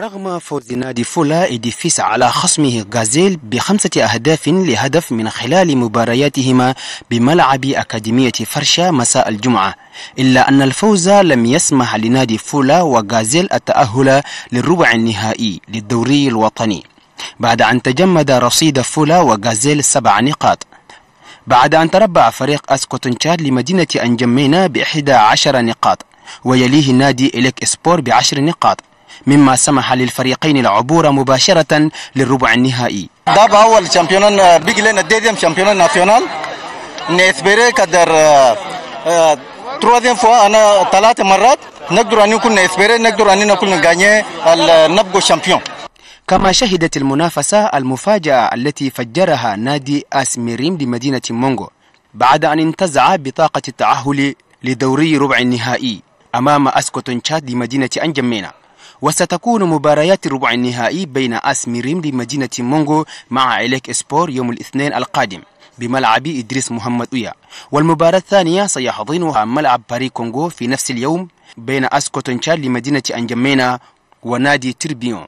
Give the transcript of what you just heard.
رغم فوز نادي فولا إديفيس على خصمه غازيل بخمسة أهداف لهدف من خلال مبارياتهما بملعب أكاديمية فرشا مساء الجمعة إلا أن الفوز لم يسمح لنادي فولا وغازيل التأهل للربع النهائي للدوري الوطني. بعد أن تجمد رصيد فولا وغازيل سبع نقاط. بعد أن تربع فريق أسكوتنشاد لمدينة أنجمينا بإحدى عشر نقاط ويليه نادي إليك إسبور بعشر نقاط. مما سمح للفريقين العبور مباشرة للربع النهائي. ده بأول شامبيون بيجي لنا ديديم شامبيون ناسيونال. نسبيري قدر تروازيم فوا أنا ثلاث مرات. نقدر أن نكون نسبيري نقدر أن نكون نغاني نبقى شامبيون. كما شهدت المنافسة المفاجأة التي فجرها نادي أسميريم لمدينة مونغو بعد أن انتزع بطاقة التأهل لدوري ربع النهائي أمام أسكوتنشاد لمدينة أنجمينا. وستكون مباريات الربع النهائي بين أسميريم لمدينة مونغو مع إليكت سبور يوم الاثنين القادم بملعب إدريس محمد أويا. والمباراة الثانية سيحضنها ملعب باري كونغو في نفس اليوم بين أسكوتنشاد لمدينة أنجمينا ونادي تربيون.